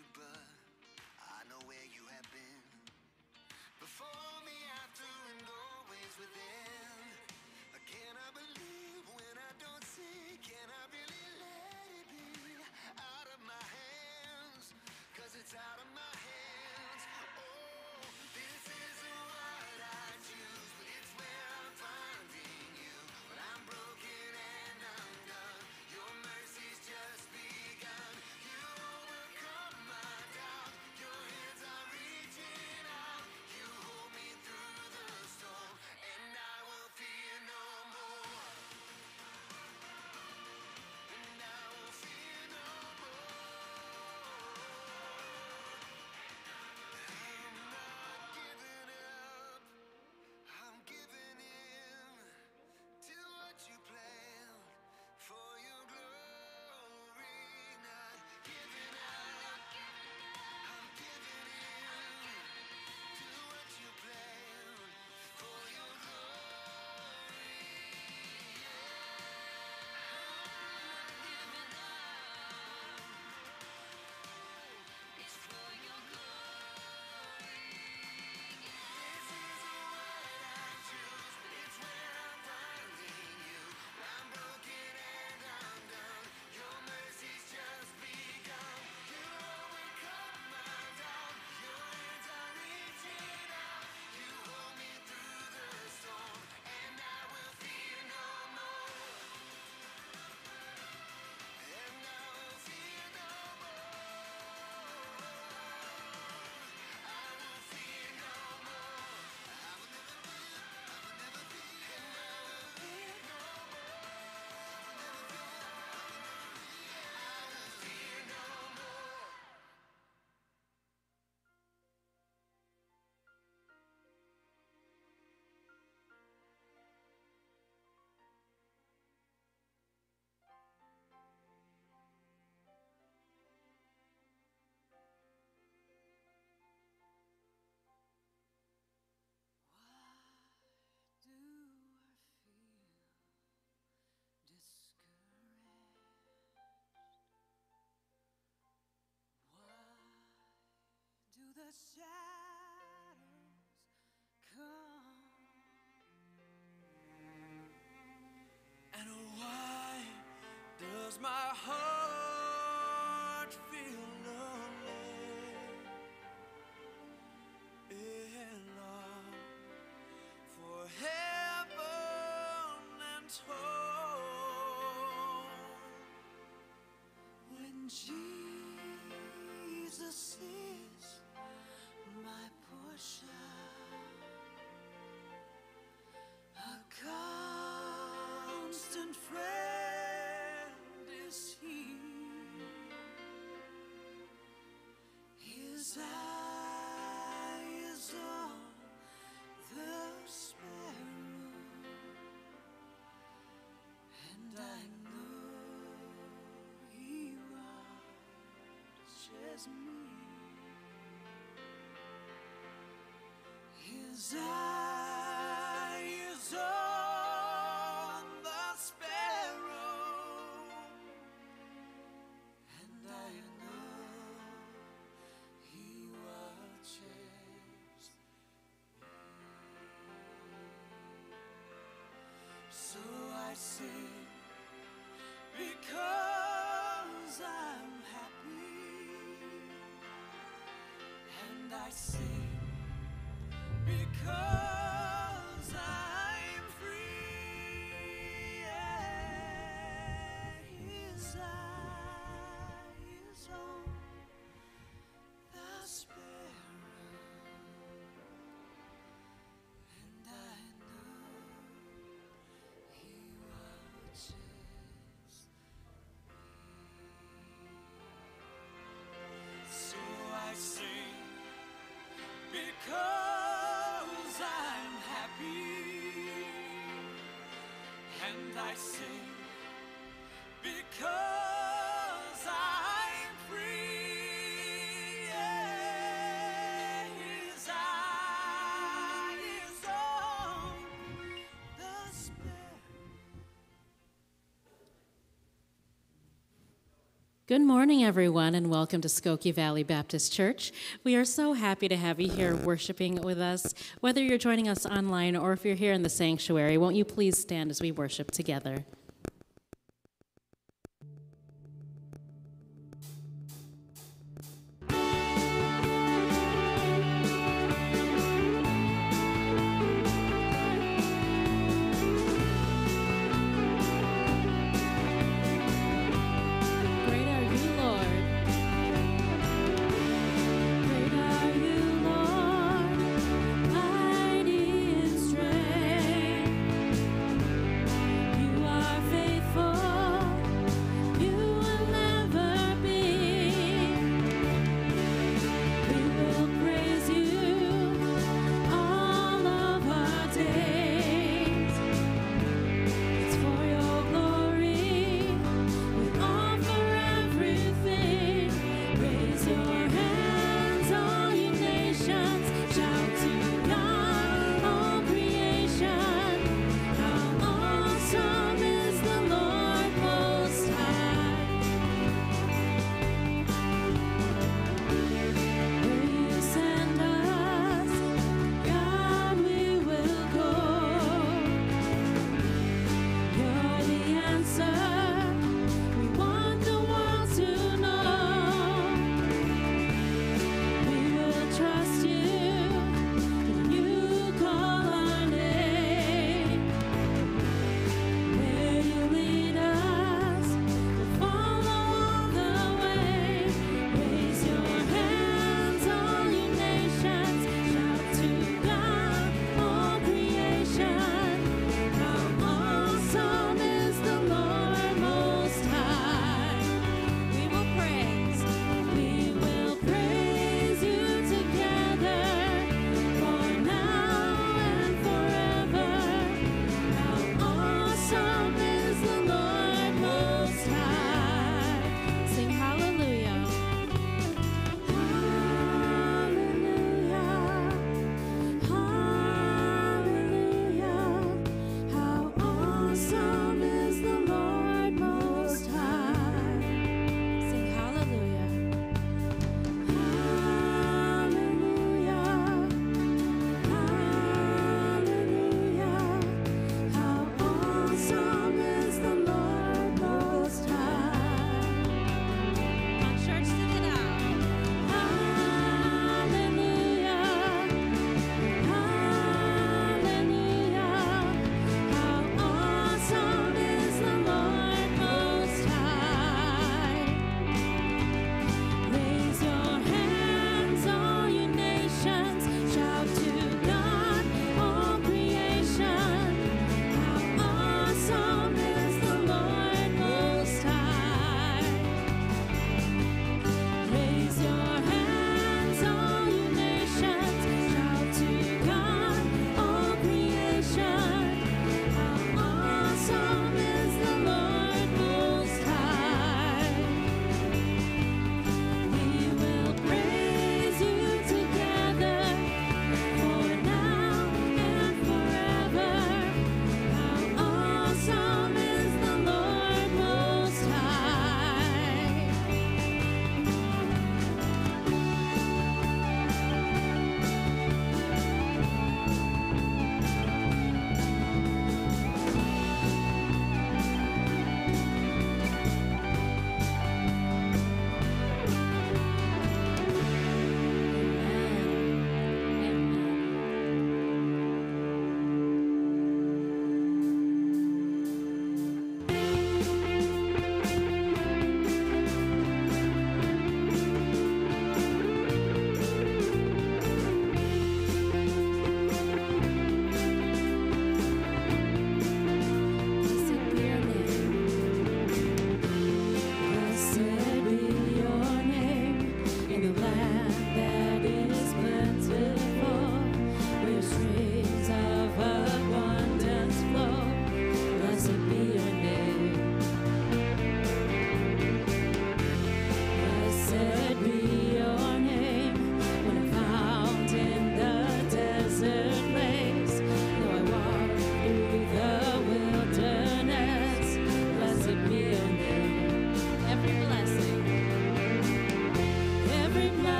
you, but my heart feel lonely and long for heaven and home when Jesus is my portion? A constant friend. because I'm happy, and I sing because. Good morning, everyone, and welcome to Skokie Valley Baptist Church. We are so happy to have you here worshiping with us. Whether you're joining us online or if you're here in the sanctuary, won't you please stand as we worship together?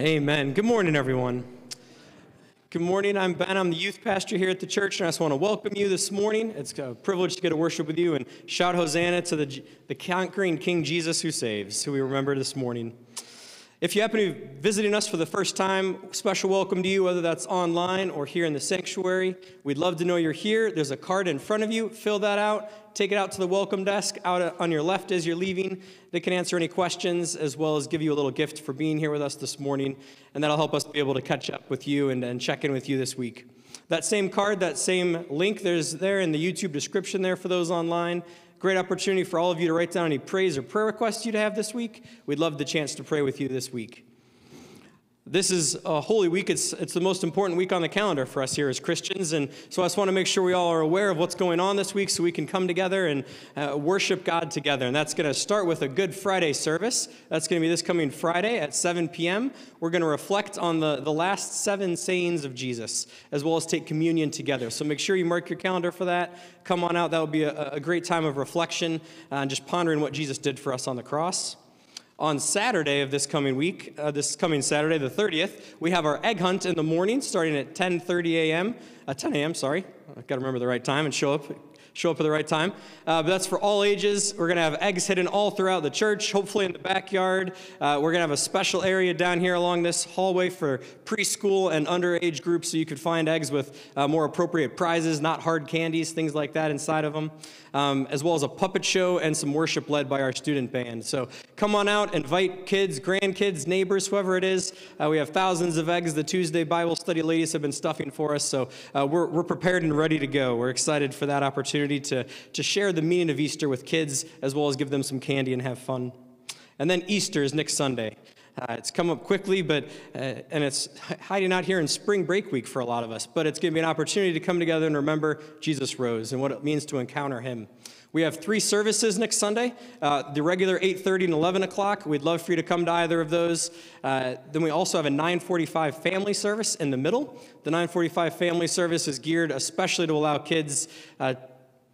Amen. Good morning, everyone. Good morning. I'm Ben. I'm the youth pastor here at the church, and I just want to welcome you this morning. It's a privilege to get to worship with you and shout Hosanna to the, the conquering King Jesus who saves, who we remember this morning. If you happen to be visiting us for the first time, special welcome to you, whether that's online or here in the sanctuary. We'd love to know you're here. There's a card in front of you. Fill that out. Take it out to the welcome desk out on your left as you're leaving. They can answer any questions as well as give you a little gift for being here with us this morning. And that'll help us be able to catch up with you and, and check in with you this week. That same card, that same link, there's there in the YouTube description there for those online. Great opportunity for all of you to write down any praise or prayer requests you'd have this week. We'd love the chance to pray with you this week. This is a Holy Week. It's, it's the most important week on the calendar for us here as Christians. And so I just want to make sure we all are aware of what's going on this week so we can come together and uh, worship God together. And that's going to start with a Good Friday service. That's going to be this coming Friday at 7 p.m. We're going to reflect on the, the last seven sayings of Jesus, as well as take communion together. So make sure you mark your calendar for that. Come on out. That will be a, a great time of reflection uh, and just pondering what Jesus did for us on the cross on Saturday of this coming week, uh, this coming Saturday, the 30th, we have our egg hunt in the morning, starting at 10:30 a.m. Uh, 10 a.m. Sorry, I've got to remember the right time and show up show up at the right time. Uh, but that's for all ages. We're going to have eggs hidden all throughout the church, hopefully in the backyard. Uh, we're going to have a special area down here along this hallway for preschool and underage groups so you could find eggs with uh, more appropriate prizes, not hard candies, things like that inside of them, um, as well as a puppet show and some worship led by our student band. So come on out, invite kids, grandkids, neighbors, whoever it is. Uh, we have thousands of eggs the Tuesday Bible study ladies have been stuffing for us, so uh, we're, we're prepared and ready to go. We're excited for that opportunity to, to share the meaning of Easter with kids as well as give them some candy and have fun. And then Easter is next Sunday. Uh, it's come up quickly, but uh, and it's hiding out here in spring break week for a lot of us. But it's going to be an opportunity to come together and remember Jesus rose and what it means to encounter Him. We have three services next Sunday. Uh, the regular 8:30 and 11 o'clock. We'd love for you to come to either of those. Uh, then we also have a 9:45 family service in the middle. The 9:45 family service is geared especially to allow kids uh,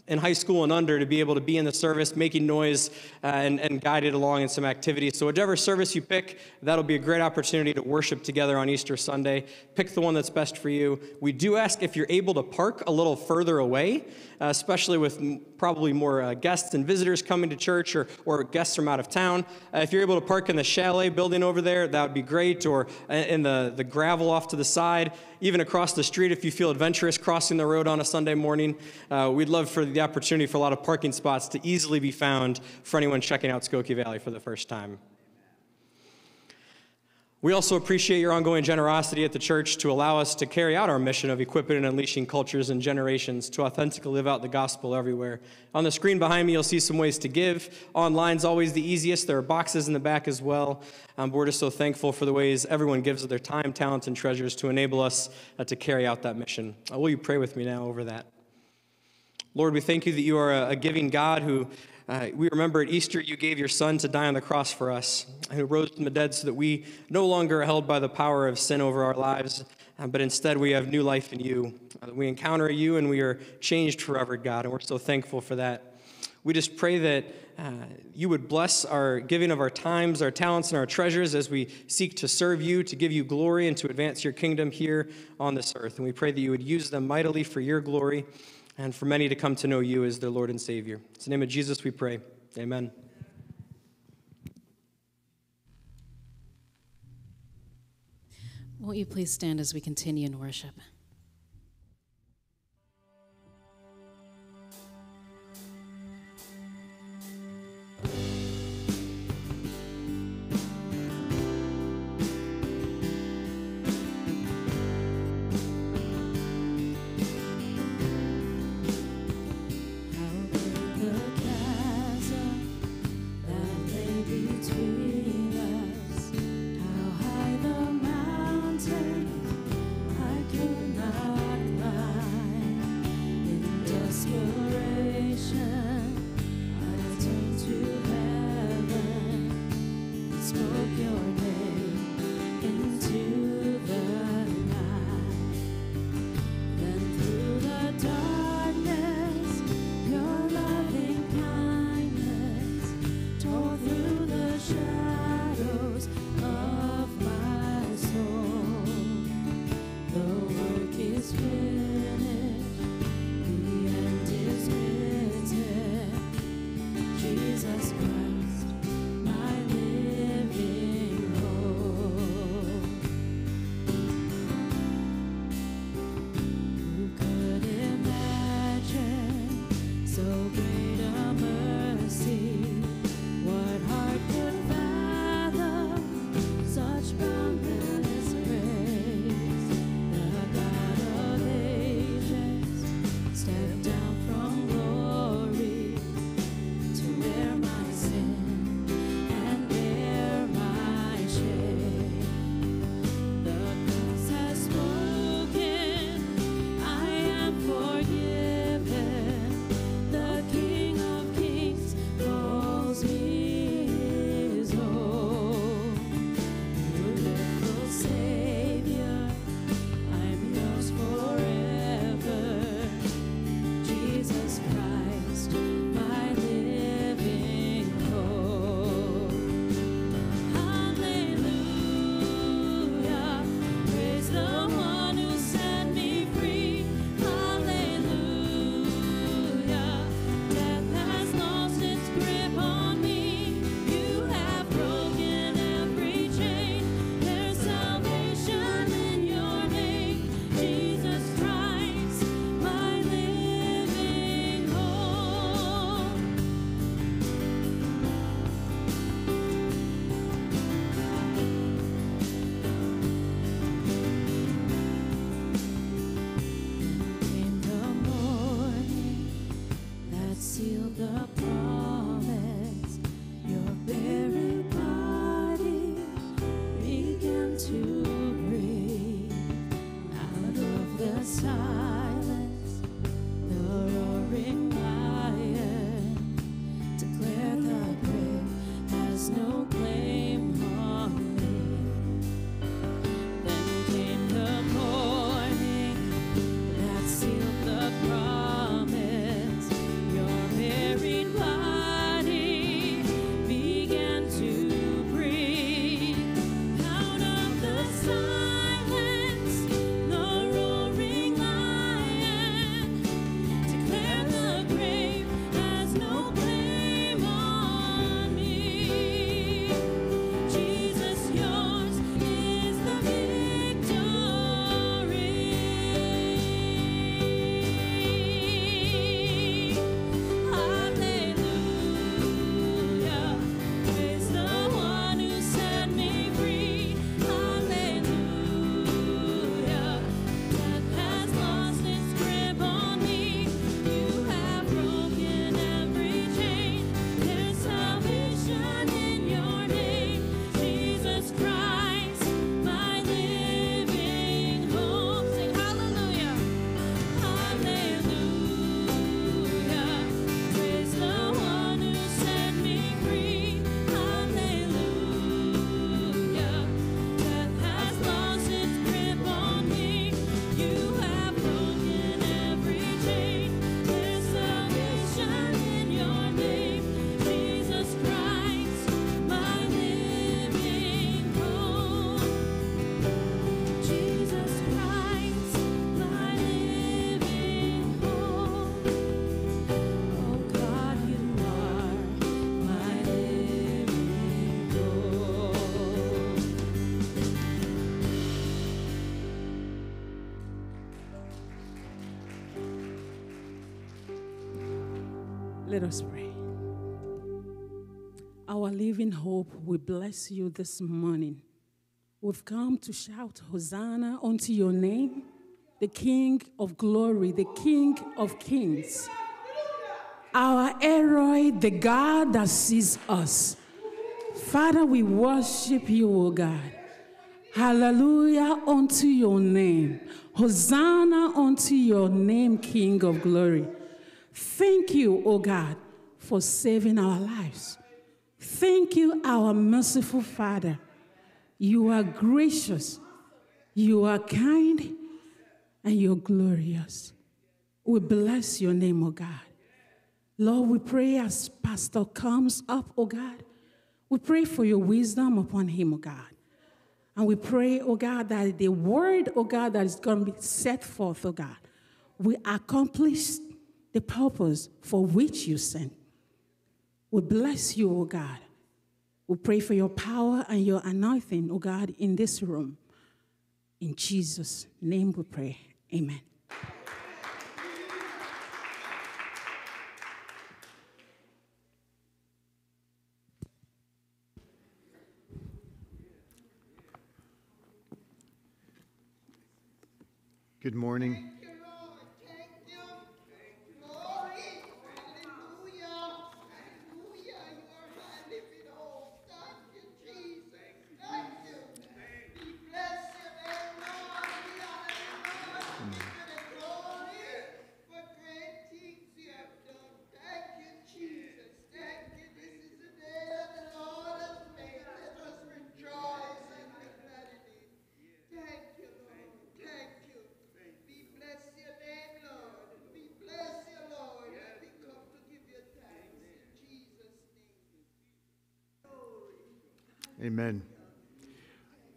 in high school and under to be able to be in the service, making noise uh, and, and guided along in some activities. So, whichever service you pick, that'll be a great opportunity to worship together on Easter Sunday. Pick the one that's best for you. We do ask if you're able to park a little further away, uh, especially with probably more uh, guests and visitors coming to church or, or guests from out of town. Uh, if you're able to park in the chalet building over there, that would be great, or uh, in the, the gravel off to the side even across the street if you feel adventurous crossing the road on a Sunday morning. Uh, we'd love for the opportunity for a lot of parking spots to easily be found for anyone checking out Skokie Valley for the first time. We also appreciate your ongoing generosity at the church to allow us to carry out our mission of equipping and unleashing cultures and generations to authentically live out the gospel everywhere. On the screen behind me, you'll see some ways to give. Online's always the easiest. There are boxes in the back as well. Um, we're just so thankful for the ways everyone gives of their time, talents, and treasures to enable us uh, to carry out that mission. Uh, will you pray with me now over that? Lord, we thank you that you are a, a giving God who uh, we remember at Easter you gave your son to die on the cross for us, who rose from the dead so that we no longer are held by the power of sin over our lives, uh, but instead we have new life in you. Uh, we encounter you and we are changed forever, God, and we're so thankful for that. We just pray that uh, you would bless our giving of our times, our talents, and our treasures as we seek to serve you, to give you glory, and to advance your kingdom here on this earth. And we pray that you would use them mightily for your glory and for many to come to know you as their Lord and Savior. In the name of Jesus we pray. Amen. Won't you please stand as we continue in worship? Let us pray. Our living hope, we bless you this morning. We've come to shout Hosanna unto your name, the King of glory, the King of kings. Our El Roi, the God that sees us. Father, we worship you, O God. Hallelujah unto your name. Hosanna unto your name, King of glory. Thank you, O God, for saving our lives. Thank you, our merciful Father. You are gracious, you are kind, and you're glorious. We bless your name, O God. Lord, we pray as Pastor comes up, O God, we pray for your wisdom upon him, O God. And we pray, oh God, that the word, oh God, that is going to be set forth, oh God, we accomplish the purpose for which you sent. We bless you, O God. We pray for your power and your anointing, O God, in this room. In Jesus' name we pray. Amen. Good morning. Amen.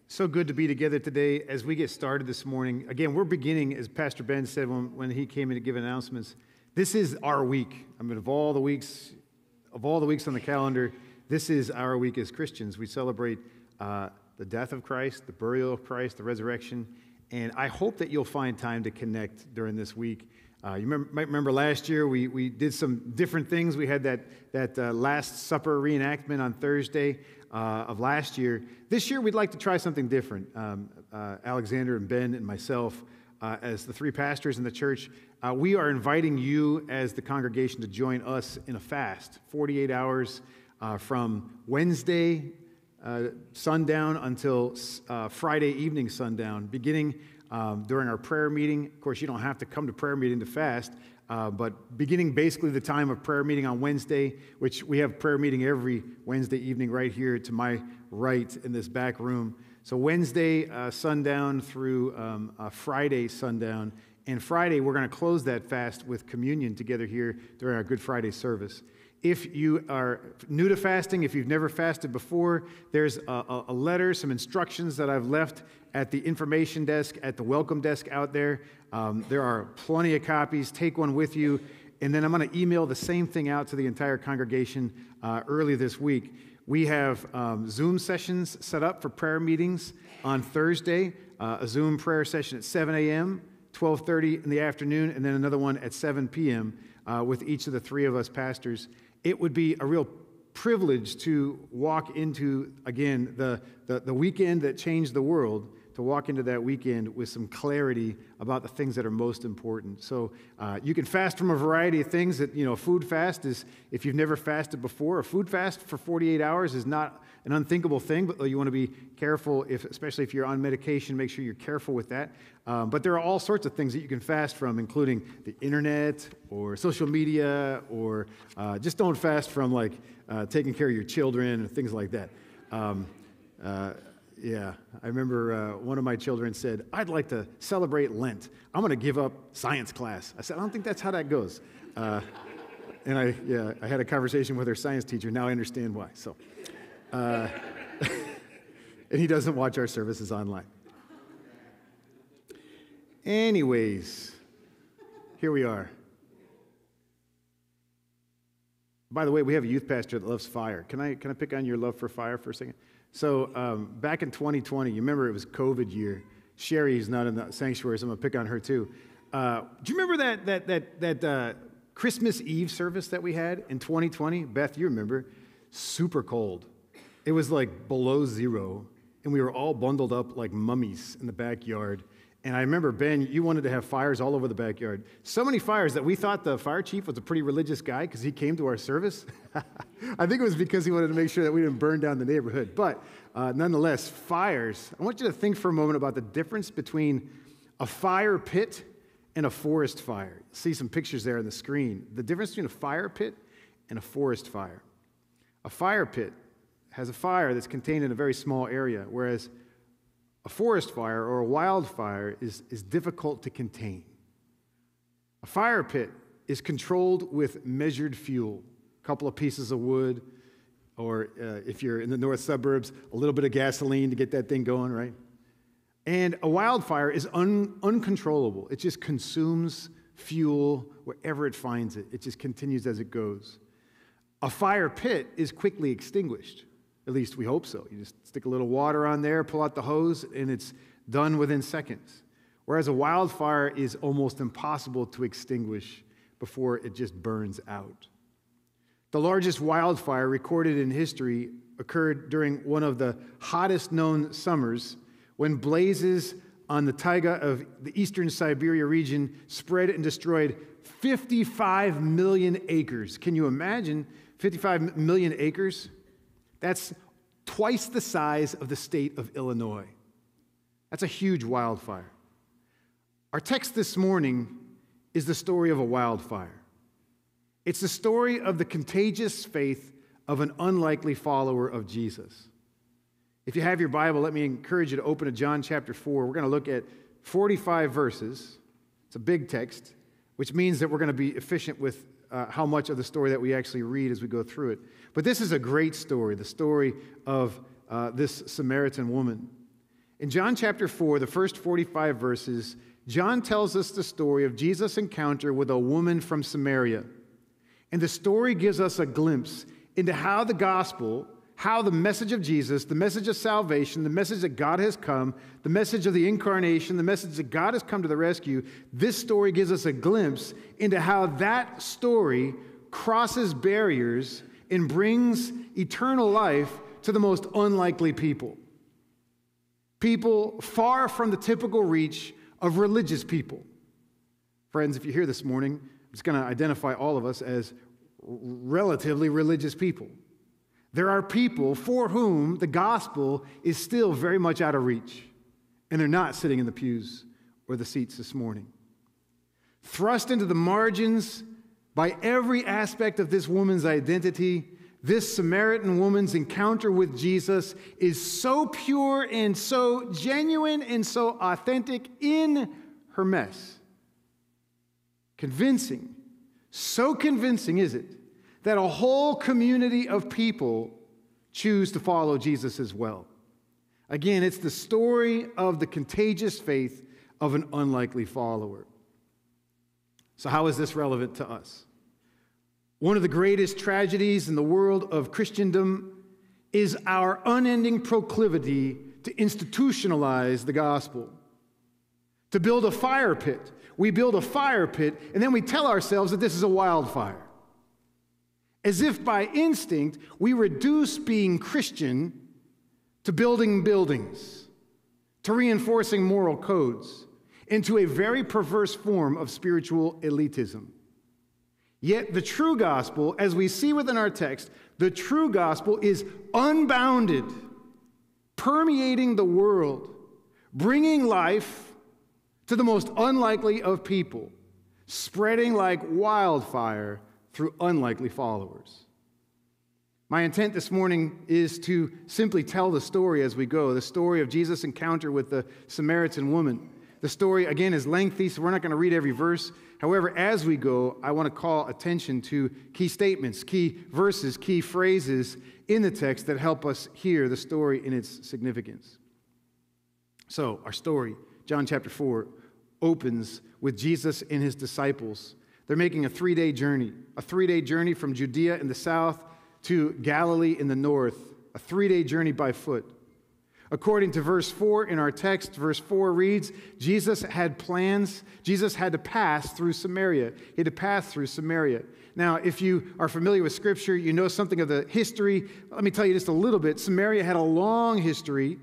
So good to be together today as we get started this morning. Again, we're beginning, as Pastor Ben said when, when he came in to give announcements. This is our week. I mean, of all the weeks, of all the weeks on the calendar, this is our week as Christians. We celebrate uh, the death of Christ, the burial of Christ, the resurrection, and I hope that you'll find time to connect during this week. Uh, you remember, might remember last year we, we did some different things. We had that, that uh, Last Supper reenactment on Thursday uh, of last year. This year we'd like to try something different. Um, uh, Alexander and Ben and myself, uh, as the three pastors in the church, uh, we are inviting you as the congregation to join us in a fast 48 hours from Wednesday sundown until Friday evening sundown, beginning um, during our prayer meeting. Of course, you don't have to come to prayer meeting to fast, uh, but beginning basically the time of prayer meeting on Wednesday, which we have prayer meeting every Wednesday evening right here to my right in this back room. So Wednesday uh, sundown through um, uh, Friday sundown. And Friday, we're going to close that fast with communion together here during our Good Friday service. If you are new to fasting, if you've never fasted before, there's a, a, letter, some instructions that I've left at the information desk, at the welcome desk out there. Um, there are plenty of copies. Take one with you. And then I'm going to email the same thing out to the entire congregation uh, early this week. We have um, Zoom sessions set up for prayer meetings on Thursday, uh, a Zoom prayer session at 7 a.m., 12:30 in the afternoon, and then another one at 7 p.m. Uh, with each of the three of us pastors it would be a real privilege to walk into, again, the, the, the, weekend that changed the world, to walk into that weekend with some clarity about the things that are most important. So uh, you can fast from a variety of things. That you know, food fast is if you've never fasted before. A food fast for 48 hours is not an unthinkable thing, but you want to be careful, if, especially if you're on medication, make sure you're careful with that. Um, but there are all sorts of things that you can fast from, including the internet or social media, or uh, just don't fast from like uh, taking care of your children and things like that. Um, uh, yeah, I remember uh, one of my children said, I'd like to celebrate Lent. I'm going to give up science class. I said, I don't think that's how that goes. Uh, and I, yeah, I had a conversation with her science teacher. Now I understand why. So, uh, and he doesn't watch our services online. Anyways, here we are. By the way, we have a youth pastor that loves fire. Can I, can I pick on your love for fire for a second? So, um, back in 2020, you remember it was COVID year. Sherry's not in the sanctuary, so I'm going to pick on her too. Uh, do you remember that, that, that, that uh, Christmas Eve service that we had in 2020? Beth, you remember? Super cold. It was like below zero, and we were all bundled up like mummies in the backyard. And I remember, Ben, you wanted to have fires all over the backyard. So many fires that we thought the fire chief was a pretty religious guy because he came to our service. I think it was because he wanted to make sure that we didn't burn down the neighborhood. But uh, nonetheless, fires. I want you to think for a moment about the difference between a fire pit and a forest fire. See some pictures there on the screen. The difference between a fire pit and a forest fire. A fire pit has a fire that's contained in a very small area, whereas a forest fire or a wildfire is, is difficult to contain. A fire pit is controlled with measured fuel, a couple of pieces of wood, or uh, if you're in the north suburbs, a little bit of gasoline to get that thing going, right? And a wildfire is un- uncontrollable. It just consumes fuel wherever it finds it, it just continues as it goes. A fire pit is quickly extinguished. At least we hope so. You just stick a little water on there, pull out the hose, and it's done within seconds. Whereas a wildfire is almost impossible to extinguish before it just burns out. The largest wildfire recorded in history occurred during one of the hottest known summers when blazes on the taiga of the eastern Siberia region spread and destroyed 55 million acres. Can you imagine 55 million acres? That's twice the size of the state of Illinois. That's a huge wildfire. Our text this morning is the story of a wildfire. It's the story of the contagious faith of an unlikely follower of Jesus. If you have your Bible, let me encourage you to open to John chapter 4. We're going to look at 45 verses. It's a big text, which means that we're going to be efficient with uh, how much of the story that we actually read as we go through it. But this is a great story, the story of uh, this Samaritan woman. In John chapter 4, the first 45 verses, John tells us the story of Jesus' encounter with a woman from Samaria. And the story gives us a glimpse into how the gospel, how the message of Jesus, the message of salvation, the message that God has come, the message of the incarnation, the message that God has come to the rescue, this story gives us a glimpse into how that story crosses barriers and brings eternal life to the most unlikely people. People far from the typical reach of religious people. Friends, if you're here this morning, I'm just going to identify all of us as relatively religious people. There are people for whom the gospel is still very much out of reach, and they're not sitting in the pews or the seats this morning. Thrust into the margins by every aspect of this woman's identity, this Samaritan woman's encounter with Jesus is so pure and so genuine and so authentic in her mess. Convincing, so convincing is it that a whole community of people choose to follow Jesus as well. Again, it's the story of the contagious faith of an unlikely follower. So, how is this relevant to us? One of the greatest tragedies in the world of Christendom is our unending proclivity to institutionalize the gospel, to build a fire pit. We build a fire pit, and then we tell ourselves that this is a wildfire. As if by instinct, we reduce being Christian to building buildings, to reinforcing moral codes, into a very perverse form of spiritual elitism. Yet the true gospel, as we see within our text, the true gospel is unbounded, permeating the world, bringing life to the most unlikely of people, spreading like wildfire through unlikely followers. My intent this morning is to simply tell the story as we go the story of Jesus' encounter with the Samaritan woman. The story, again, is lengthy, so we're not going to read every verse. However, as we go, I want to call attention to key statements, key verses, key phrases in the text that help us hear the story in its significance. So, our story, John chapter 4, opens with Jesus and his disciples. They're making a three day journey, a three day journey from Judea in the south to Galilee in the north, a three day journey by foot. According to verse 4 in our text, verse 4 reads Jesus had plans. Jesus had to pass through Samaria. He had to pass through Samaria. Now, if you are familiar with Scripture, you know something of the history. Let me tell you just a little bit. Samaria had a long history.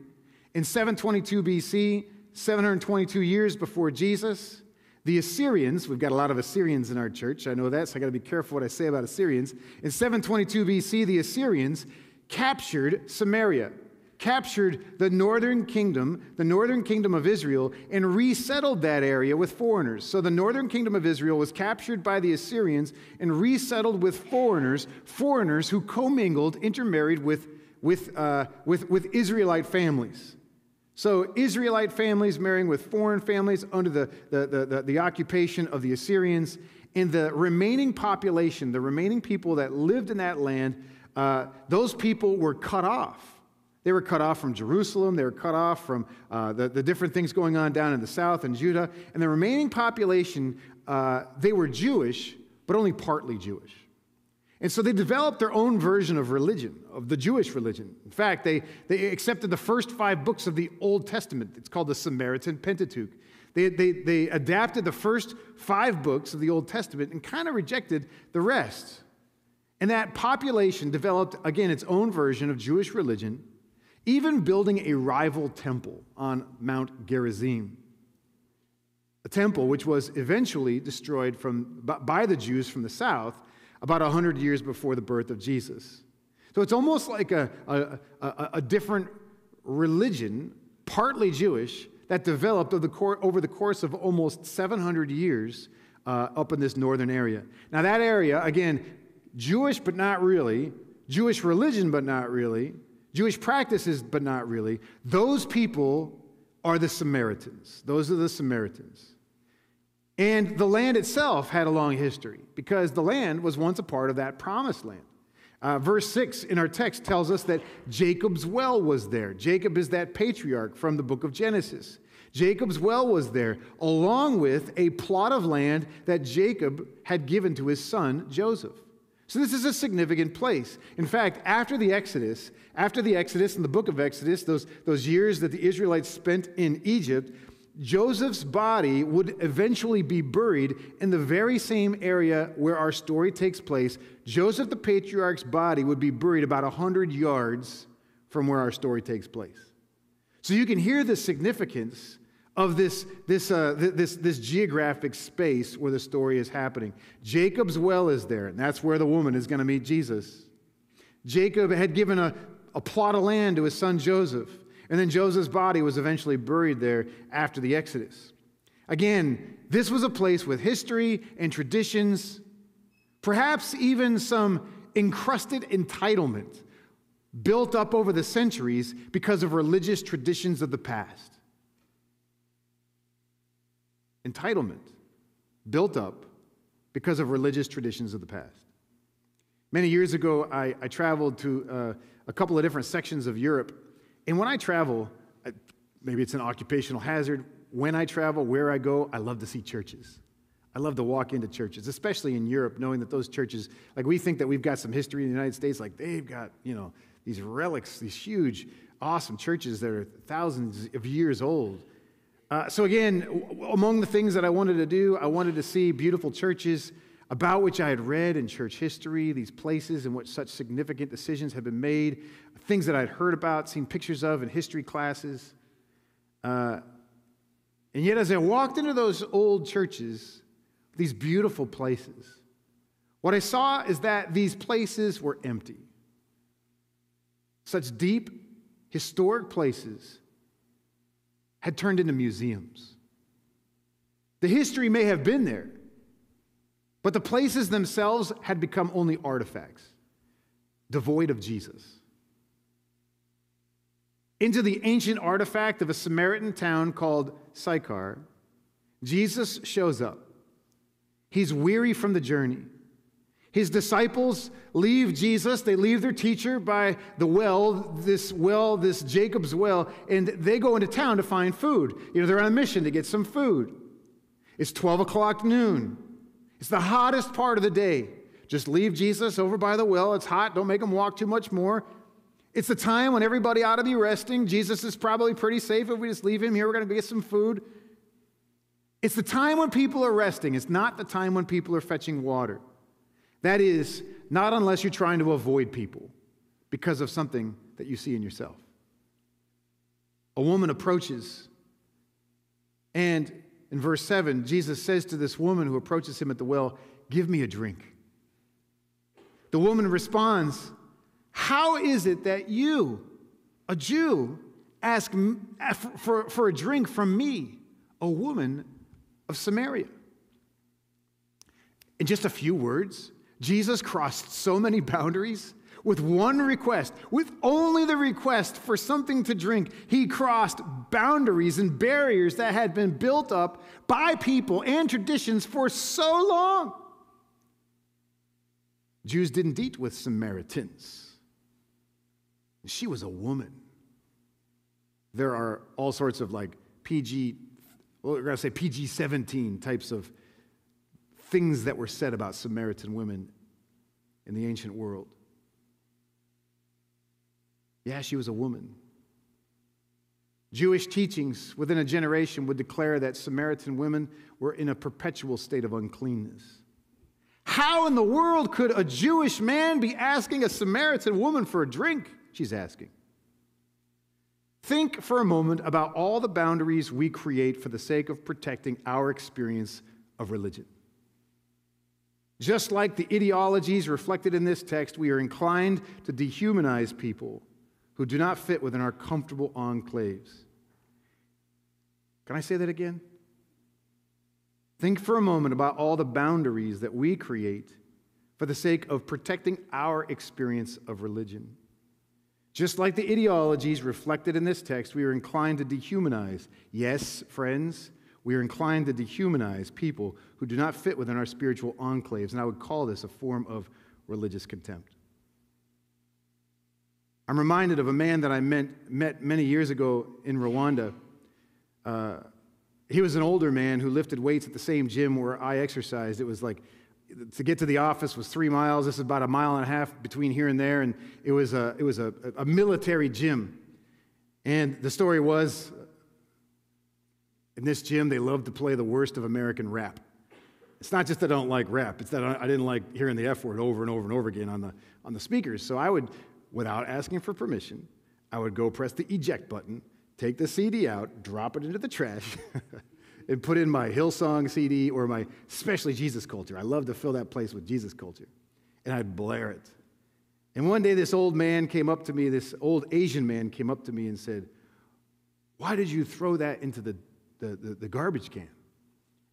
In 722 BC, 722 years before Jesus, the Assyrians, we've got a lot of Assyrians in our church, I know that, so I got to be careful what I say about Assyrians. In 722 BC, the Assyrians captured Samaria captured the northern kingdom, the northern kingdom of Israel, and resettled that area with foreigners. So the northern kingdom of Israel was captured by the Assyrians and resettled with foreigners, foreigners who commingled, intermarried with, with, uh, with, with Israelite families. So Israelite families marrying with foreign families under the, the, the, the, the occupation of the Assyrians, and the remaining population, the remaining people that lived in that land, uh, those people were cut off they were cut off from Jerusalem. They were cut off from uh, the, the different things going on down in the south and Judah. And the remaining population, uh, they were Jewish, but only partly Jewish. And so they developed their own version of religion, of the Jewish religion. In fact, they, they accepted the first five books of the Old Testament. It's called the Samaritan Pentateuch. They, they, they adapted the first five books of the Old Testament and kind of rejected the rest. And that population developed, again, its own version of Jewish religion even building a rival temple on Mount Gerizim. A temple which was eventually destroyed from, by the Jews from the south about 100 years before the birth of Jesus. So it's almost like a, a, a, a different religion, partly Jewish, that developed over the, cor- over the course of almost 700 years uh, up in this northern area. Now, that area, again, Jewish but not really, Jewish religion but not really, Jewish practices, but not really. Those people are the Samaritans. Those are the Samaritans. And the land itself had a long history because the land was once a part of that promised land. Uh, verse 6 in our text tells us that Jacob's well was there. Jacob is that patriarch from the book of Genesis. Jacob's well was there, along with a plot of land that Jacob had given to his son Joseph. So this is a significant place. In fact, after the Exodus, after the Exodus in the book of Exodus, those, those years that the Israelites spent in Egypt, Joseph's body would eventually be buried in the very same area where our story takes place. Joseph the patriarch's body would be buried about 100 yards from where our story takes place. So you can hear the significance of this, this, uh, this, this geographic space where the story is happening. Jacob's well is there, and that's where the woman is going to meet Jesus. Jacob had given a, a plot of land to his son Joseph, and then Joseph's body was eventually buried there after the Exodus. Again, this was a place with history and traditions, perhaps even some encrusted entitlement built up over the centuries because of religious traditions of the past. Entitlement built up because of religious traditions of the past. Many years ago, I, I traveled to uh, a couple of different sections of Europe. And when I travel, maybe it's an occupational hazard, when I travel, where I go, I love to see churches. I love to walk into churches, especially in Europe, knowing that those churches, like we think that we've got some history in the United States, like they've got, you know, these relics, these huge, awesome churches that are thousands of years old. Uh, so, again, w- among the things that I wanted to do, I wanted to see beautiful churches about which I had read in church history, these places in which such significant decisions have been made, things that I'd heard about, seen pictures of in history classes. Uh, and yet, as I walked into those old churches, these beautiful places, what I saw is that these places were empty. Such deep, historic places had turned into museums. The history may have been there, but the places themselves had become only artifacts, devoid of Jesus. Into the ancient artifact of a Samaritan town called Sychar, Jesus shows up. He's weary from the journey. His disciples leave Jesus, they leave their teacher by the well, this well, this Jacob's well, and they go into town to find food. You know, they're on a mission to get some food. It's 12 o'clock noon. It's the hottest part of the day. Just leave Jesus over by the well. It's hot. Don't make him walk too much more. It's the time when everybody ought to be resting. Jesus is probably pretty safe if we just leave him here. We're going to get some food. It's the time when people are resting. It's not the time when people are fetching water. That is, not unless you're trying to avoid people because of something that you see in yourself. A woman approaches, and in verse 7, Jesus says to this woman who approaches him at the well, Give me a drink. The woman responds, How is it that you, a Jew, ask uh, for, for a drink from me, a woman of Samaria? In just a few words, Jesus crossed so many boundaries with one request, with only the request for something to drink. He crossed boundaries and barriers that had been built up by people and traditions for so long. Jews didn't eat with Samaritans. She was a woman. There are all sorts of like PG, well, we're going to say PG 17 types of things that were said about Samaritan women in the ancient world. Yeah, she was a woman. Jewish teachings within a generation would declare that Samaritan women were in a perpetual state of uncleanness. How in the world could a Jewish man be asking a Samaritan woman for a drink? She's asking. Think for a moment about all the boundaries we create for the sake of protecting our experience of religion. Just like the ideologies reflected in this text, we are inclined to dehumanize people who do not fit within our comfortable enclaves. Can I say that again? Think for a moment about all the boundaries that we create for the sake of protecting our experience of religion. Just like the ideologies reflected in this text, we are inclined to dehumanize. Yes, friends, we are inclined to dehumanize people who do not fit within our spiritual enclaves, and I would call this a form of religious contempt. I'm reminded of a man that I met, met many years ago in Rwanda. Uh, he was an older man who lifted weights at the same gym where I exercised. It was like to get to the office was three miles. This is about a mile and a half between here and there, and it was a, it was a, a military gym. And the story was in this gym, they loved to play the worst of American rap. It's not just that I don't like rap, it's that I didn't like hearing the F word over and over and over again on the, on the speakers. So I would, without asking for permission, I would go press the eject button, take the CD out, drop it into the trash, and put in my Hillsong CD or my, especially Jesus culture. I love to fill that place with Jesus culture. And I'd blare it. And one day, this old man came up to me, this old Asian man came up to me and said, Why did you throw that into the, the, the, the garbage can?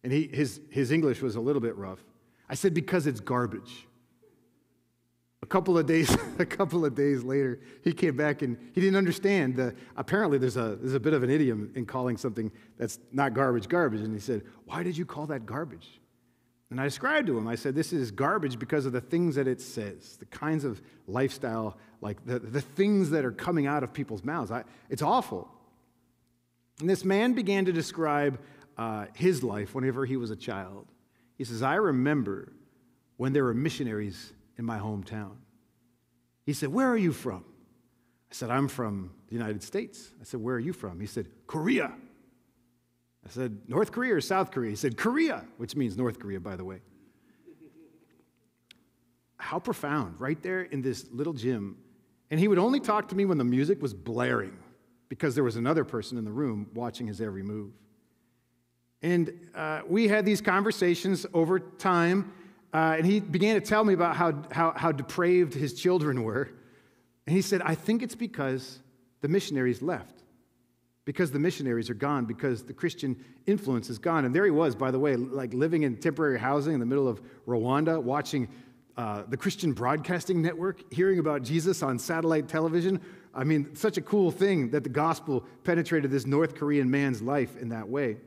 And he, his, his English was a little bit rough. I said, Because it's garbage. A couple of days, a couple of days later, he came back and he didn't understand. The, apparently, there's a, there's a bit of an idiom in calling something that's not garbage garbage. And he said, Why did you call that garbage? And I described to him, I said, This is garbage because of the things that it says, the kinds of lifestyle, like the, the things that are coming out of people's mouths. I, it's awful. And this man began to describe uh, his life whenever he was a child. He says, I remember when there were missionaries in my hometown. He said, Where are you from? I said, I'm from the United States. I said, Where are you from? He said, Korea. I said, North Korea or South Korea? He said, Korea, which means North Korea, by the way. How profound, right there in this little gym. And he would only talk to me when the music was blaring because there was another person in the room watching his every move. And uh, we had these conversations over time, uh, and he began to tell me about how, how, how depraved his children were. And he said, I think it's because the missionaries left, because the missionaries are gone, because the Christian influence is gone. And there he was, by the way, like living in temporary housing in the middle of Rwanda, watching uh, the Christian Broadcasting Network, hearing about Jesus on satellite television. I mean, such a cool thing that the gospel penetrated this North Korean man's life in that way.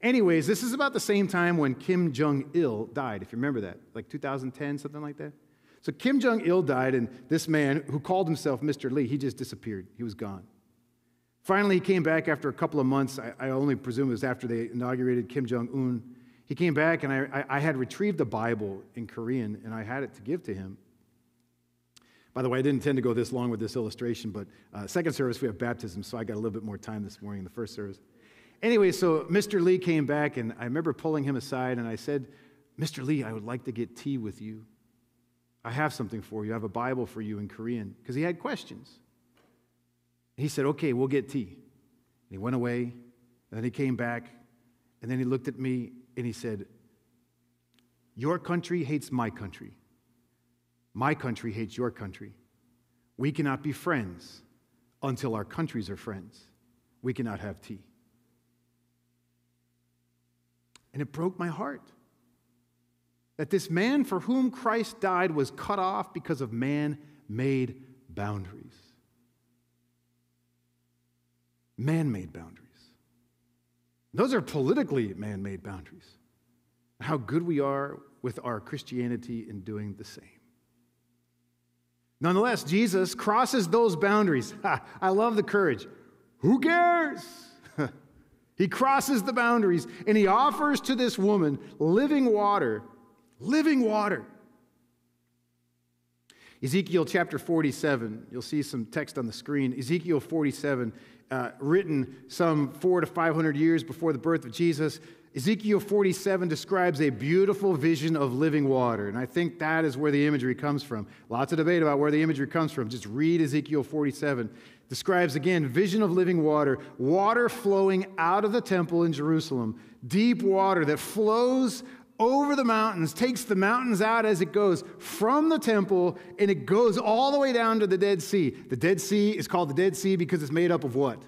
Anyways, this is about the same time when Kim Jong il died, if you remember that, like 2010, something like that. So Kim Jong il died, and this man who called himself Mr. Lee, he just disappeared. He was gone. Finally, he came back after a couple of months. I, I only presume it was after they inaugurated Kim Jong un. He came back, and I, I, I had retrieved the Bible in Korean, and I had it to give to him. By the way, I didn't intend to go this long with this illustration, but uh, second service we have baptism, so I got a little bit more time this morning in the first service. Anyway, so Mr. Lee came back, and I remember pulling him aside, and I said, Mr. Lee, I would like to get tea with you. I have something for you. I have a Bible for you in Korean, because he had questions. He said, Okay, we'll get tea. And he went away, and then he came back, and then he looked at me, and he said, Your country hates my country. My country hates your country. We cannot be friends until our countries are friends. We cannot have tea. And it broke my heart that this man for whom Christ died was cut off because of man made boundaries. Man made boundaries. Those are politically man made boundaries. How good we are with our Christianity in doing the same. Nonetheless, Jesus crosses those boundaries. I love the courage. Who cares? He crosses the boundaries and he offers to this woman living water. Living water. Ezekiel chapter 47, you'll see some text on the screen. Ezekiel 47, uh, written some four to 500 years before the birth of Jesus. Ezekiel 47 describes a beautiful vision of living water, and I think that is where the imagery comes from. Lots of debate about where the imagery comes from. Just read Ezekiel 47. Describes again vision of living water, water flowing out of the temple in Jerusalem, deep water that flows over the mountains, takes the mountains out as it goes from the temple, and it goes all the way down to the Dead Sea. The Dead Sea is called the Dead Sea because it's made up of what?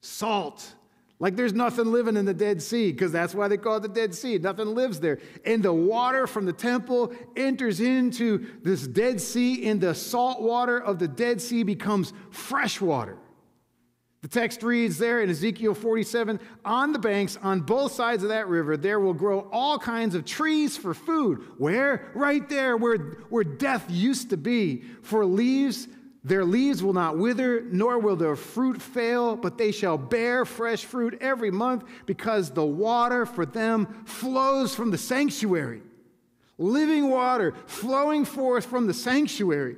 Salt. Like there's nothing living in the Dead Sea, because that's why they call it the Dead Sea. Nothing lives there. And the water from the temple enters into this Dead Sea, and the salt water of the Dead Sea becomes fresh water. The text reads there in Ezekiel 47 on the banks on both sides of that river, there will grow all kinds of trees for food. Where? Right there, where, where death used to be. For leaves, their leaves will not wither, nor will their fruit fail, but they shall bear fresh fruit every month because the water for them flows from the sanctuary. Living water flowing forth from the sanctuary.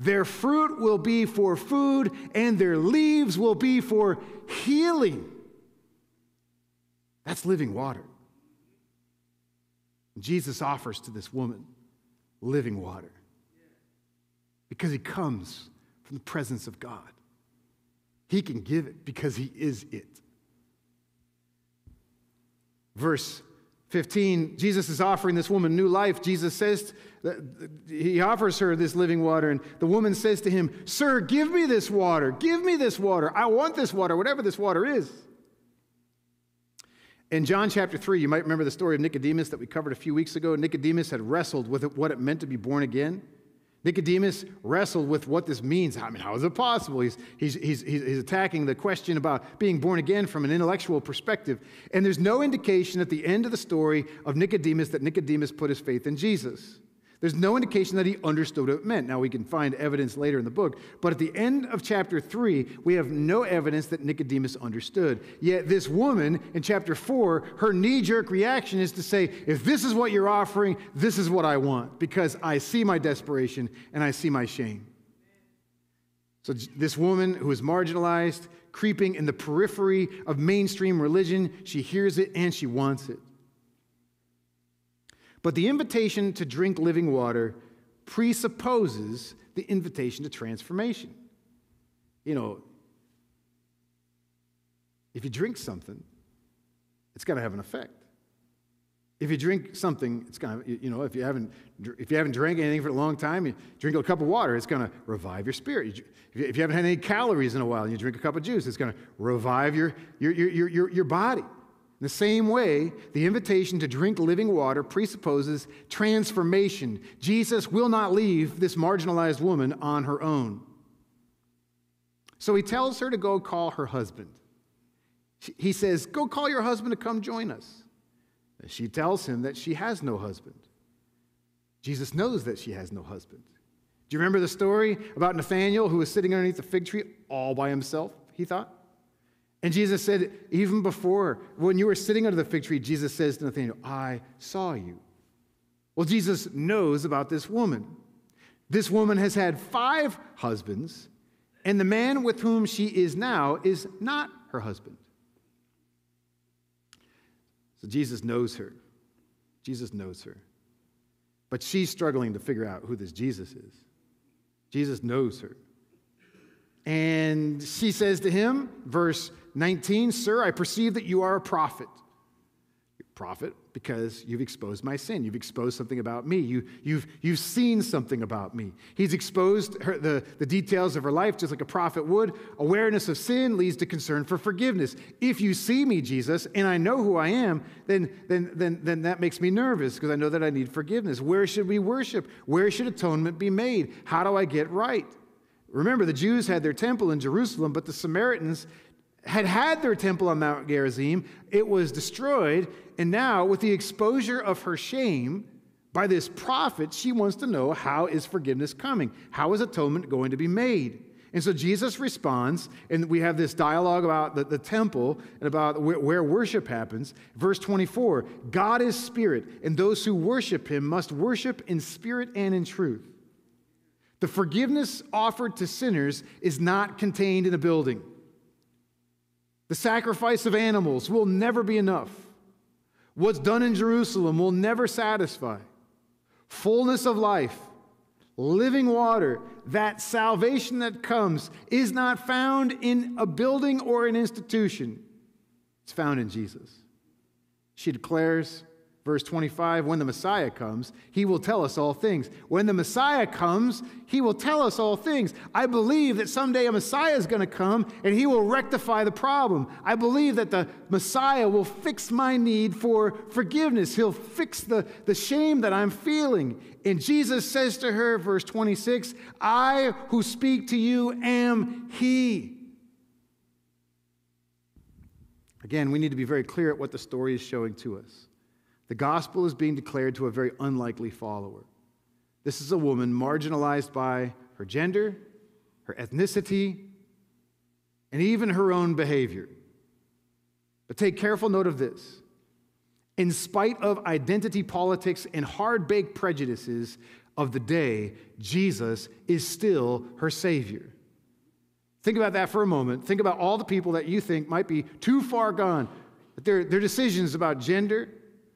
Their fruit will be for food, and their leaves will be for healing. That's living water. Jesus offers to this woman living water because he comes from the presence of God. He can give it because he is it. Verse 15, Jesus is offering this woman new life. Jesus says, he offers her this living water, and the woman says to him, Sir, give me this water. Give me this water. I want this water, whatever this water is. In John chapter 3, you might remember the story of Nicodemus that we covered a few weeks ago. Nicodemus had wrestled with what it meant to be born again. Nicodemus wrestled with what this means. I mean, how is it possible? He's, he's, he's, he's attacking the question about being born again from an intellectual perspective. And there's no indication at the end of the story of Nicodemus that Nicodemus put his faith in Jesus. There's no indication that he understood what it meant. Now, we can find evidence later in the book, but at the end of chapter 3, we have no evidence that Nicodemus understood. Yet, this woman in chapter 4, her knee jerk reaction is to say, If this is what you're offering, this is what I want, because I see my desperation and I see my shame. So, this woman who is marginalized, creeping in the periphery of mainstream religion, she hears it and she wants it. But the invitation to drink living water presupposes the invitation to transformation. You know, if you drink something, it's got to have an effect. If you drink something, it's going to, you know, if you haven't, if you haven't drank anything for a long time, you drink a cup of water, it's going to revive your spirit. If you haven't had any calories in a while and you drink a cup of juice, it's going to revive your, your, your, your, your body. In the same way, the invitation to drink living water presupposes transformation. Jesus will not leave this marginalized woman on her own. So he tells her to go call her husband. He says, Go call your husband to come join us. She tells him that she has no husband. Jesus knows that she has no husband. Do you remember the story about Nathanael who was sitting underneath the fig tree all by himself, he thought? And Jesus said, even before, when you were sitting under the fig tree, Jesus says to Nathanael, I saw you. Well, Jesus knows about this woman. This woman has had five husbands, and the man with whom she is now is not her husband. So Jesus knows her. Jesus knows her. But she's struggling to figure out who this Jesus is. Jesus knows her. And she says to him, verse 19, Sir, I perceive that you are a prophet. Prophet, because you've exposed my sin. You've exposed something about me. You, you've, you've seen something about me. He's exposed her, the, the details of her life just like a prophet would. Awareness of sin leads to concern for forgiveness. If you see me, Jesus, and I know who I am, then, then, then, then that makes me nervous because I know that I need forgiveness. Where should we worship? Where should atonement be made? How do I get right? Remember, the Jews had their temple in Jerusalem, but the Samaritans had had their temple on Mount Gerizim. It was destroyed. And now, with the exposure of her shame by this prophet, she wants to know how is forgiveness coming? How is atonement going to be made? And so Jesus responds, and we have this dialogue about the, the temple and about where, where worship happens. Verse 24 God is spirit, and those who worship him must worship in spirit and in truth. The forgiveness offered to sinners is not contained in a building. The sacrifice of animals will never be enough. What's done in Jerusalem will never satisfy. Fullness of life, living water, that salvation that comes is not found in a building or an institution. It's found in Jesus. She declares, Verse 25, when the Messiah comes, he will tell us all things. When the Messiah comes, he will tell us all things. I believe that someday a Messiah is going to come and he will rectify the problem. I believe that the Messiah will fix my need for forgiveness. He'll fix the, the shame that I'm feeling. And Jesus says to her, verse 26, I who speak to you am he. Again, we need to be very clear at what the story is showing to us. The gospel is being declared to a very unlikely follower. This is a woman marginalized by her gender, her ethnicity, and even her own behavior. But take careful note of this. In spite of identity politics and hard baked prejudices of the day, Jesus is still her Savior. Think about that for a moment. Think about all the people that you think might be too far gone. Their, their decisions about gender,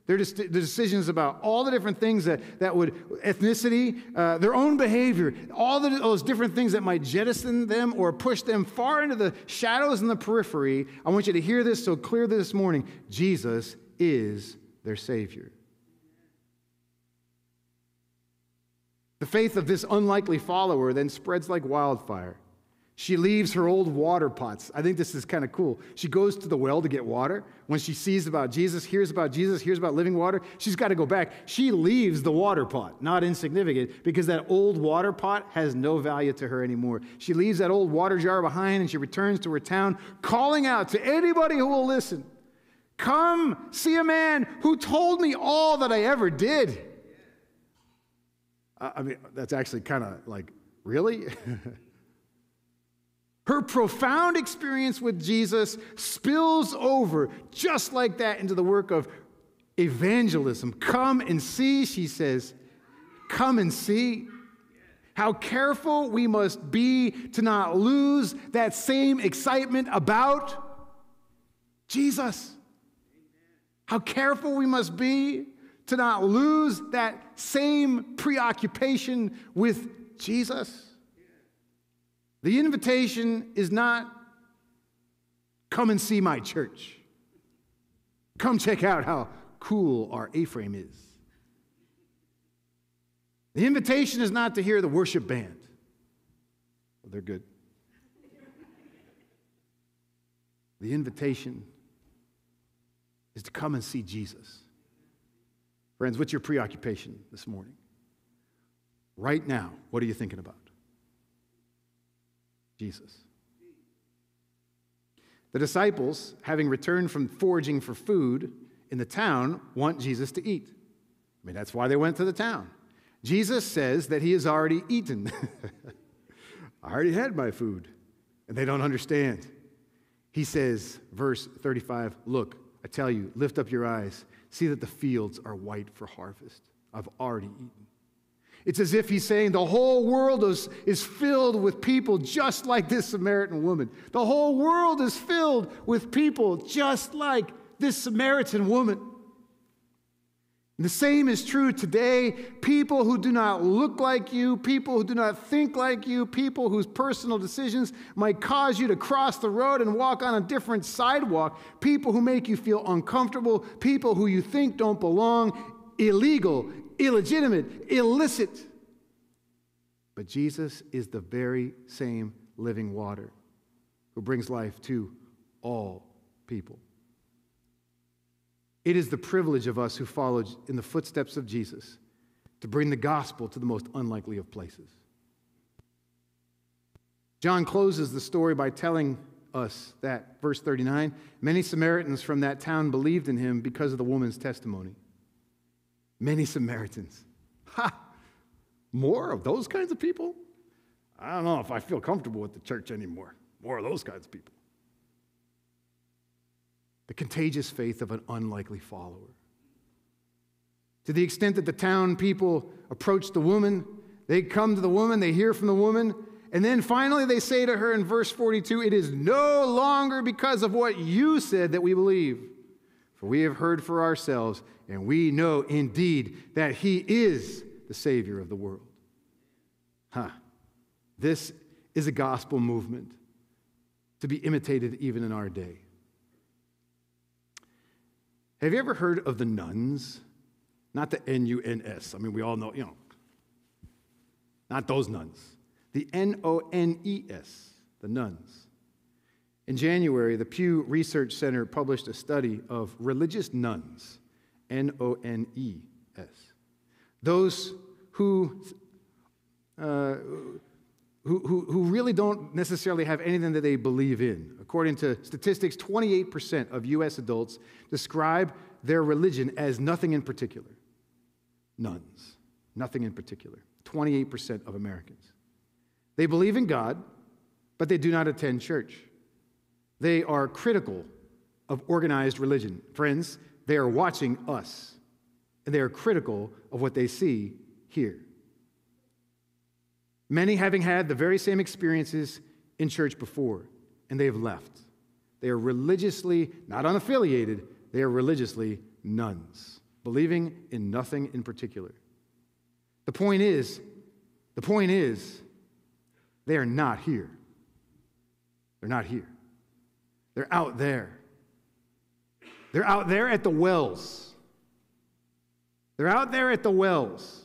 their the decisions about all the different things that, that would, ethnicity, uh, their own behavior, all the, those different things that might jettison them or push them far into the shadows and the periphery. I want you to hear this so clear this morning. Jesus is their Savior. The faith of this unlikely follower then spreads like wildfire. She leaves her old water pots. I think this is kind of cool. She goes to the well to get water. When she sees about Jesus, hears about Jesus, hears about living water, she's got to go back. She leaves the water pot, not insignificant, because that old water pot has no value to her anymore. She leaves that old water jar behind and she returns to her town, calling out to anybody who will listen Come see a man who told me all that I ever did. I mean, that's actually kind of like, really? Her profound experience with Jesus spills over just like that into the work of evangelism. Come and see, she says. Come and see. How careful we must be to not lose that same excitement about Jesus. How careful we must be to not lose that same preoccupation with Jesus. The invitation is not come and see my church. Come check out how cool our A frame is. The invitation is not to hear the worship band. Well, they're good. The invitation is to come and see Jesus. Friends, what's your preoccupation this morning? Right now, what are you thinking about? Jesus. The disciples, having returned from foraging for food in the town, want Jesus to eat. I mean, that's why they went to the town. Jesus says that he has already eaten. I already had my food. And they don't understand. He says, verse 35, Look, I tell you, lift up your eyes, see that the fields are white for harvest. I've already eaten. It's as if he's saying the whole world is, is filled with people just like this Samaritan woman. The whole world is filled with people just like this Samaritan woman. And the same is true today. People who do not look like you, people who do not think like you, people whose personal decisions might cause you to cross the road and walk on a different sidewalk, people who make you feel uncomfortable, people who you think don't belong, illegal, illegitimate, illicit. But Jesus is the very same living water who brings life to all people. It is the privilege of us who followed in the footsteps of Jesus to bring the gospel to the most unlikely of places. John closes the story by telling us that, verse 39, many Samaritans from that town believed in him because of the woman's testimony. Many Samaritans. Ha! More of those kinds of people? I don't know if I feel comfortable with the church anymore. More of those kinds of people the contagious faith of an unlikely follower. To the extent that the town people approach the woman, they come to the woman, they hear from the woman, and then finally they say to her in verse 42 It is no longer because of what you said that we believe, for we have heard for ourselves, and we know indeed that He is the Savior of the world. Huh. This is a gospel movement to be imitated even in our day. Have you ever heard of the nones? Not the N U N S. I mean, we all know, you know, not those nuns. The N O N E S, the nones. In January, the Pew Research Center published a study of religious nones, N O N E S. Those who, uh, who, who, who really don't necessarily have anything that they believe in. According to statistics, 28% of US adults describe their religion as nothing in particular. Nones, nothing in particular. 28% of Americans. They believe in God, but they do not attend church. They are critical of organized religion. Friends, they are watching us, and they are critical of what they see here. Many having had the very same experiences in church before, and they have left. They are religiously, not unaffiliated, they are religiously nones, believing in nothing in particular. The point is, the point is, they are not here. They're not here. They're out there. They're out there at the wells. They're out there at the wells.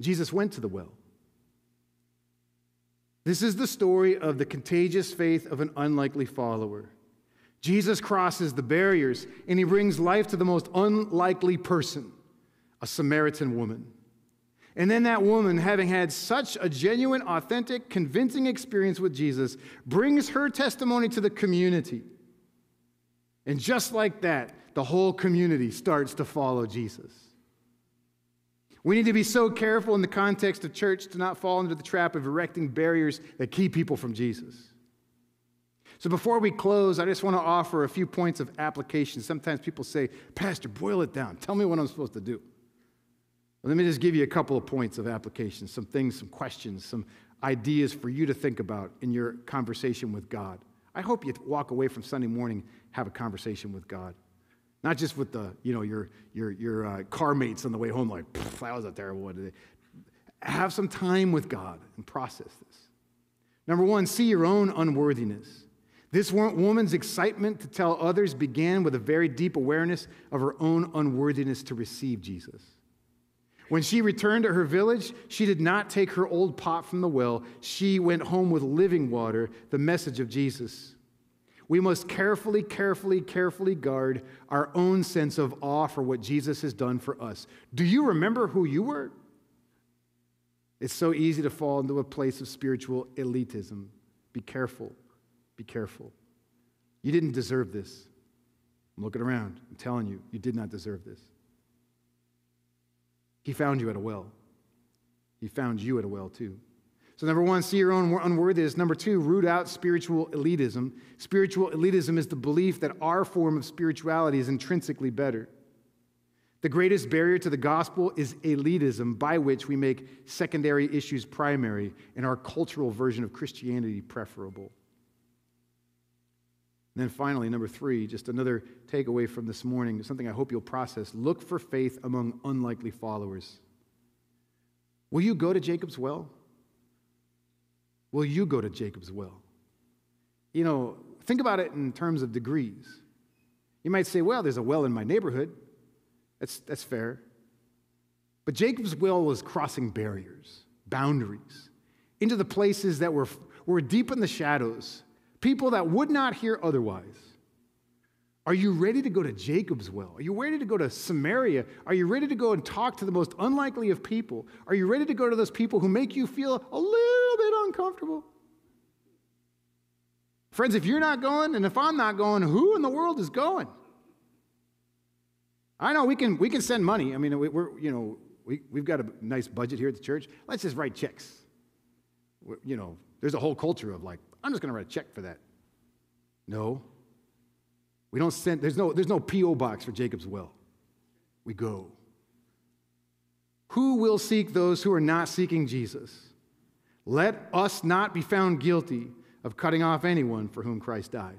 Jesus went to the well. This is the story of the contagious faith of an unlikely follower. Jesus crosses the barriers and he brings life to the most unlikely person, a Samaritan woman. And then that woman, having had such a genuine, authentic, convincing experience with Jesus, brings her testimony to the community. And just like that, the whole community starts to follow Jesus. We need to be so careful in the context of church to not fall into the trap of erecting barriers that keep people from Jesus. So before we close, I just want to offer a few points of application. Sometimes people say, Pastor, boil it down. Tell me what I'm supposed to do. Let me just give you a couple of points of application, some things, some questions, some ideas for you to think about in your conversation with God. I hope you walk away from Sunday morning, have a conversation with God. Not just with the, you know, your, your, your uh, car mates on the way home, like, that was a terrible one today. Have some time with God and process this. Number one, see your own unworthiness. This woman's excitement to tell others began with a very deep awareness of her own unworthiness to receive Jesus. When she returned to her village, she did not take her old pot from the well. She went home with living water, the message of Jesus. We must carefully, carefully, carefully guard our own sense of awe for what Jesus has done for us. Do you remember who you were? It's so easy to fall into a place of spiritual elitism. Be careful. Be careful. You didn't deserve this. I'm looking around. I'm telling you, you did not deserve this. He found you at a well. He found you at a well, too. So, number one, see your own unworthiness. Number two, root out spiritual elitism. Spiritual elitism is the belief that our form of spirituality is intrinsically better. The greatest barrier to the gospel is elitism, by which we make secondary issues primary and our cultural version of Christianity preferable. And then finally, number three, just another takeaway from this morning, something I hope you'll process. Look for faith among unlikely followers. Will you go to Jacob's well? Will you go to Jacob's well? You know, think about it in terms of degrees. You might say, well, there's a well in my neighborhood. That's, that's fair. But Jacob's well was crossing barriers, boundaries, into the places that were, were deep in the shadows, people that would not hear otherwise. Are you ready to go to Jacob's well? Are you ready to go to Samaria? Are you ready to go and talk to the most unlikely of people? Are you ready to go to those people who make you feel a little bit uncomfortable? Friends, if you're not going and if I'm not going, who in the world is going? I know we can, we can send money. I mean, we, are you know, we, we've got a nice budget here at the church. Let's just write checks. We're, you know, there's a whole culture of like, I'm just going to write a check for that. No. We don't send, there's no, there's no P.O. box for Jacob's well. We go. Who will seek those who are not seeking Jesus? Let us not be found guilty of cutting off anyone for whom Christ died.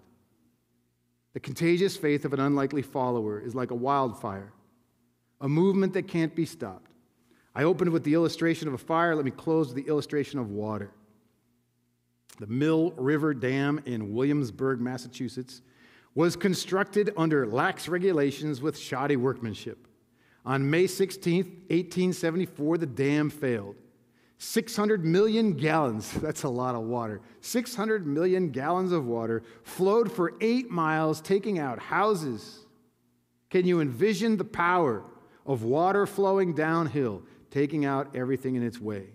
The contagious faith of an unlikely follower is like a wildfire, a movement that can't be stopped. I opened with the illustration of a fire. Let me close with the illustration of water. The Mill River Dam in Williamsburg, Massachusetts, was constructed under lax regulations with shoddy workmanship. On May 16, 1874, the dam failed. 600 million gallons, that's a lot of water, 600 million gallons of water flowed for eight miles, taking out houses. Can you envision the power of water flowing downhill, taking out everything in its way?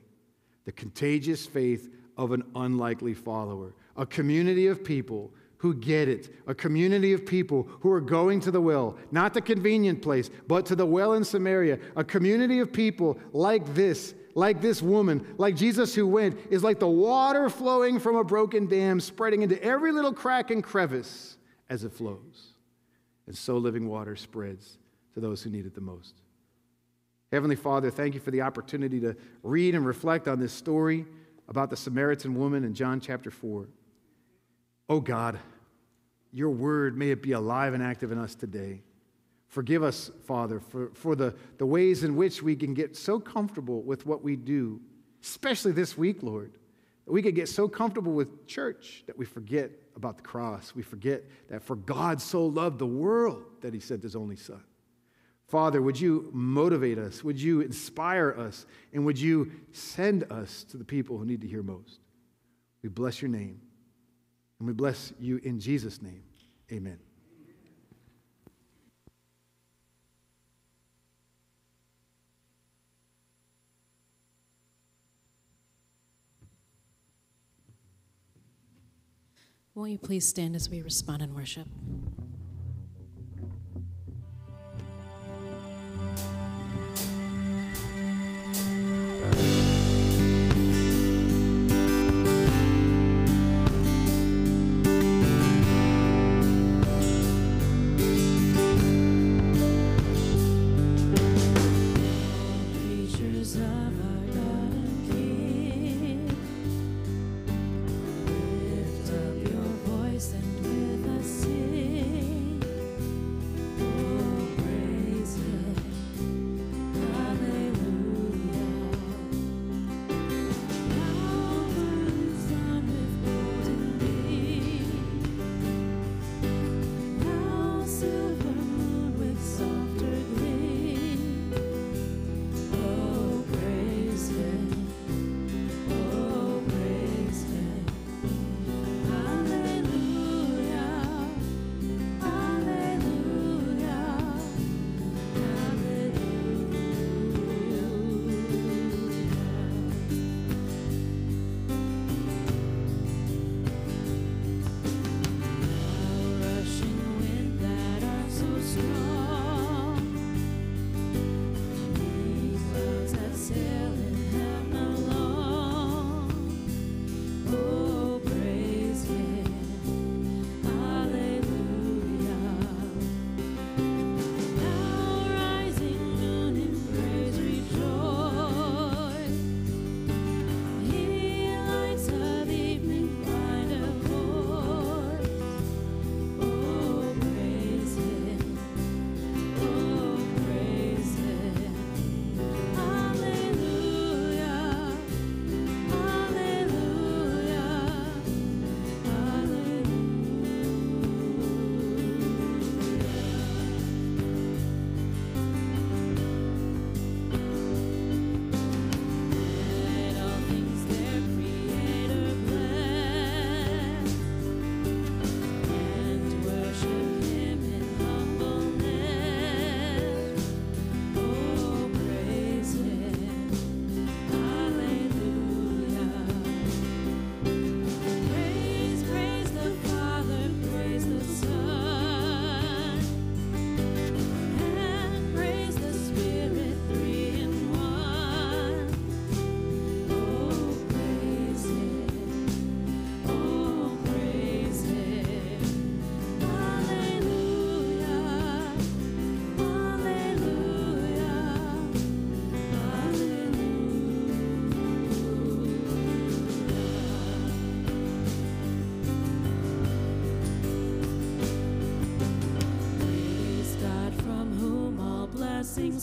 The contagious faith of an unlikely follower, a community of people who get it, a community of people who are going to the well, not the convenient place, but to the well in Samaria, a community of people like this, like this woman, like Jesus who went, is like the water flowing from a broken dam, spreading into every little crack and crevice as it flows. And so living water spreads to those who need it the most. Heavenly Father, thank you for the opportunity to read and reflect on this story about the Samaritan woman in John chapter 4. Oh God, your word, may it be alive and active in us today. Forgive us, Father, for, for the, the ways in which we can get so comfortable with what we do, especially this week, Lord. We can get so comfortable with church that we forget about the cross. We forget that for God so loved the world that he sent his only Son. Father, would you motivate us? Would you inspire us? And would you send us to the people who need to hear most? We bless your name. And we bless you in Jesus' name. Amen. Won't you please stand as we respond in worship?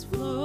Flow.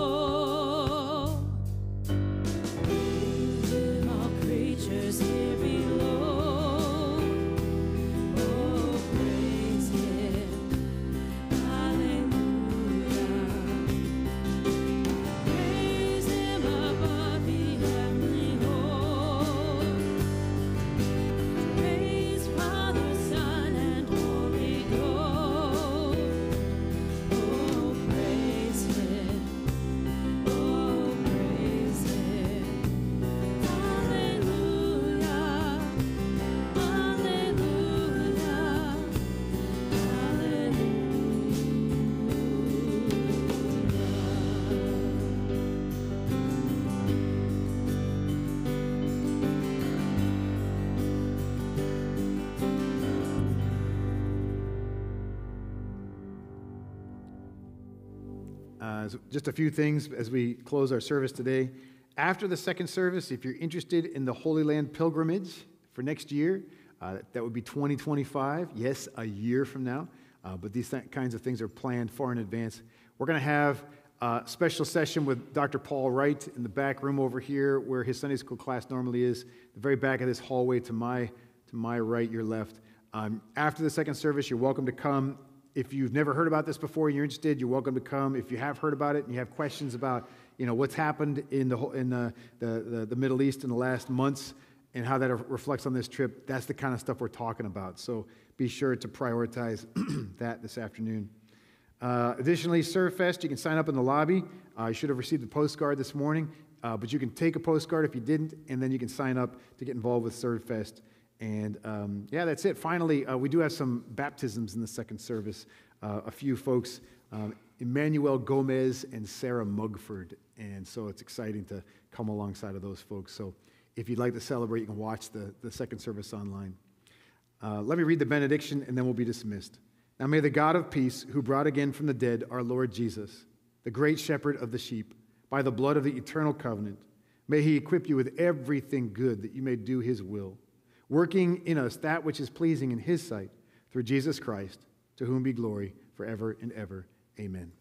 Uh, so just a few things as we close our service today. After the second service, if you're interested in the Holy Land pilgrimage for next year, uh, that would be 2025. Yes, a year from now. Uh, but these th- kinds of things are planned far in advance. We're going to have a special session with Dr. Paul Wright in the back room over here, where his Sunday school class normally is, the very back of this hallway to my to my right, your left. Um, after the second service, you're welcome to come. If you've never heard about this before and you're interested, you're welcome to come. If you have heard about it and you have questions about, you know, what's happened in the in the, the, the, Middle East in the last months, and how that reflects on this trip, that's the kind of stuff we're talking about. So be sure to prioritize that this afternoon. Uh, additionally, ServFest, you can sign up in the lobby. Uh, you should have received a postcard this morning, uh, but you can take a postcard if you didn't, and then you can sign up to get involved with ServFest. And um, yeah, that's it. Finally, uh, we do have some baptisms in the second service. Uh, a few folks, um, Emmanuel Gomez and Sarah Mugford. And so it's exciting to come alongside of those folks. So if you'd like to celebrate, you can watch the, the second service online. Uh, let me read the benediction and then we'll be dismissed. Now may the God of peace, who brought again from the dead our Lord Jesus, the great shepherd of the sheep, by the blood of the eternal covenant, may he equip you with everything good that you may do his will, working in us that which is pleasing in his sight, through Jesus Christ, to whom be glory forever and ever. Amen.